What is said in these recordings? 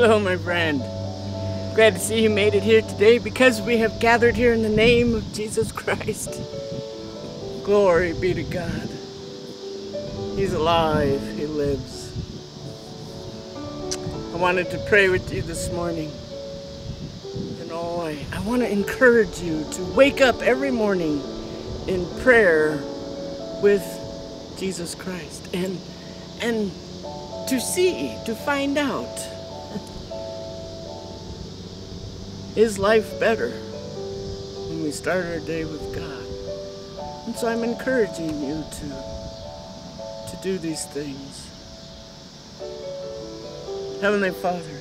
Hello, my friend. Glad to see you made it here today because we have gathered here in the name of Jesus Christ. Glory be to God. He's alive, He lives. I wanted to pray with you this morning. You oh, know, I, I want to encourage you to wake up every morning in prayer with Jesus Christ and and to see, to find out is life better when we start our day with God. And so I'm encouraging you to to do these things. Heavenly Father,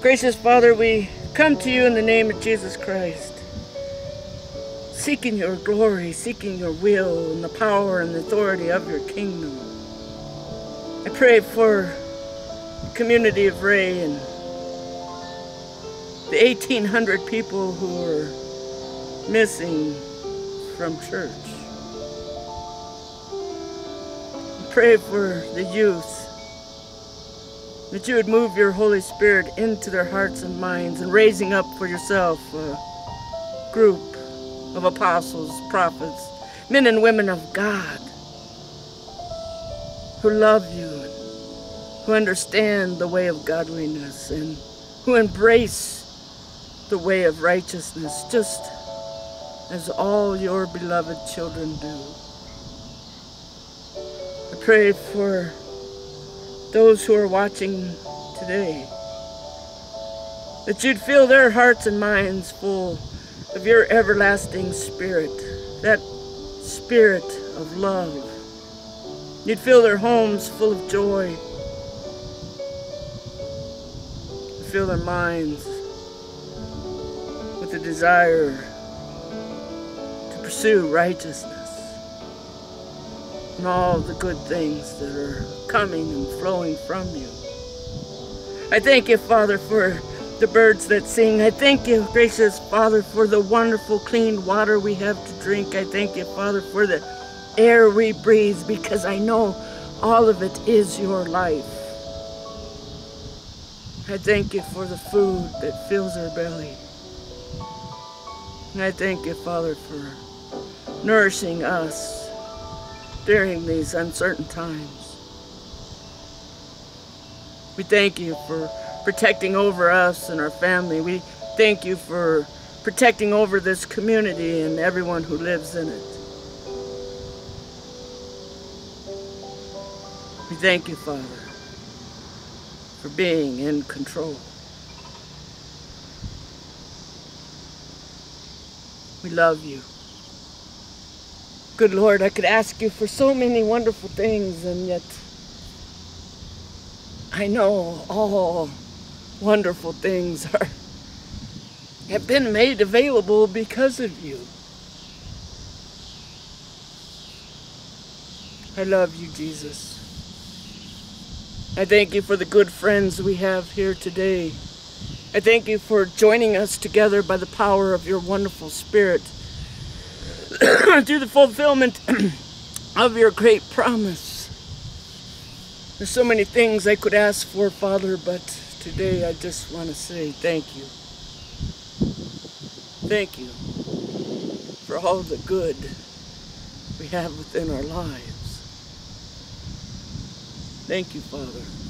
gracious Father, we come to you in the name of Jesus Christ seeking your glory, seeking your will and the power and the authority of your kingdom. I pray for the community of Ray and the 1,800 people who are missing from church. Pray for the youth that you would move your Holy Spirit into their hearts and minds and raising up for yourself a group of apostles, prophets, men and women of God who love you who understand the way of godliness and who embrace the way of righteousness just as all your beloved children do. I pray for those who are watching today that you'd fill their hearts and minds full of your everlasting spirit, that spirit of love. You'd fill their homes full of joy, fill their minds the desire to pursue righteousness and all the good things that are coming and flowing from you. I thank you, Father, for the birds that sing. I thank you, gracious Father, for the wonderful clean water we have to drink. I thank you, Father, for the air we breathe because I know all of it is your life. I thank you for the food that fills our belly. And I thank you, Father, for nourishing us during these uncertain times. We thank you for protecting over us and our family. We thank you for protecting over this community and everyone who lives in it. We thank you, Father, for being in control. We love you. Good Lord, I could ask you for so many wonderful things, and yet I know all wonderful things are have been made available because of you. I love you, Jesus. I thank you for the good friends we have here today. I thank you for joining us together by the power of your wonderful spirit through the fulfillment of your great promise. There's so many things I could ask for, Father, but today I just want to say thank you. Thank you for all the good we have within our lives. Thank you, Father,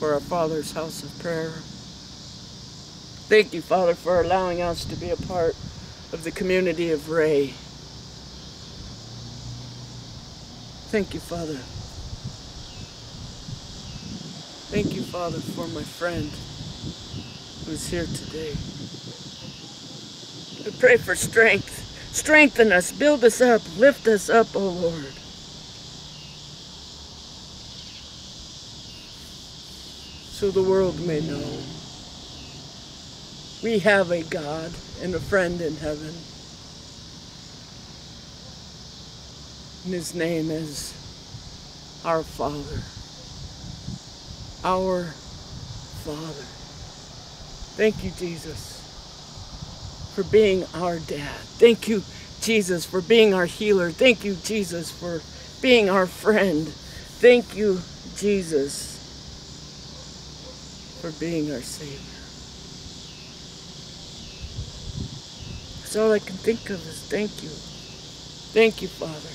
for our Father's house of prayer. Thank you, Father, for allowing us to be a part of the community of Ray. Thank you, Father. Thank you, Father, for my friend who's here today. I pray for strength. Strengthen us, build us up, lift us up, O oh Lord. So the world may know we have a God and a friend in heaven. And his name is our Father our Father. Thank you, Jesus, for being our dad. Thank you, Jesus, for being our healer. Thank you, Jesus, for being our friend. Thank you, Jesus for being our Savior. That's all I can think of is thank you. Thank you, Father.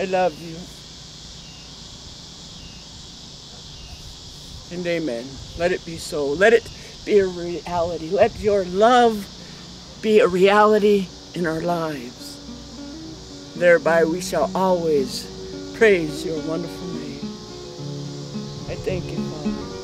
I love you. And amen. Let it be so. Let it be a reality. Let your love be a reality in our lives. Thereby we shall always praise your wonderful name. I thank you, Father.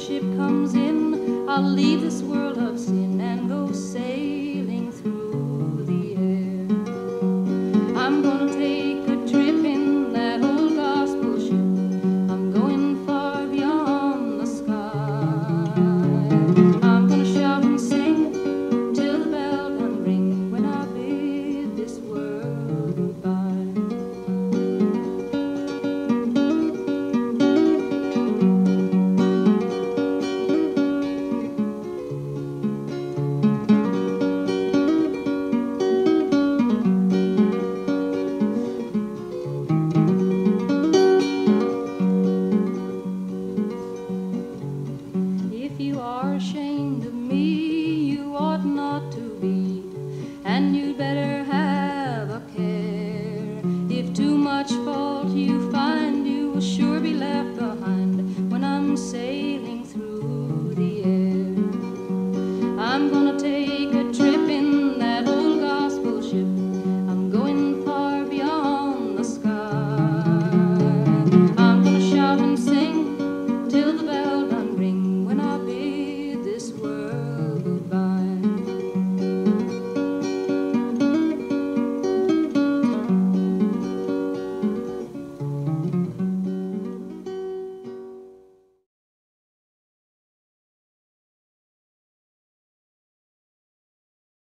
Ship comes in, I'll leave this world kind to me you ought not to be, and you'd better have a care. If too much fault you find, you will sure be left behind when I'm sailing through the air. I'm gonna take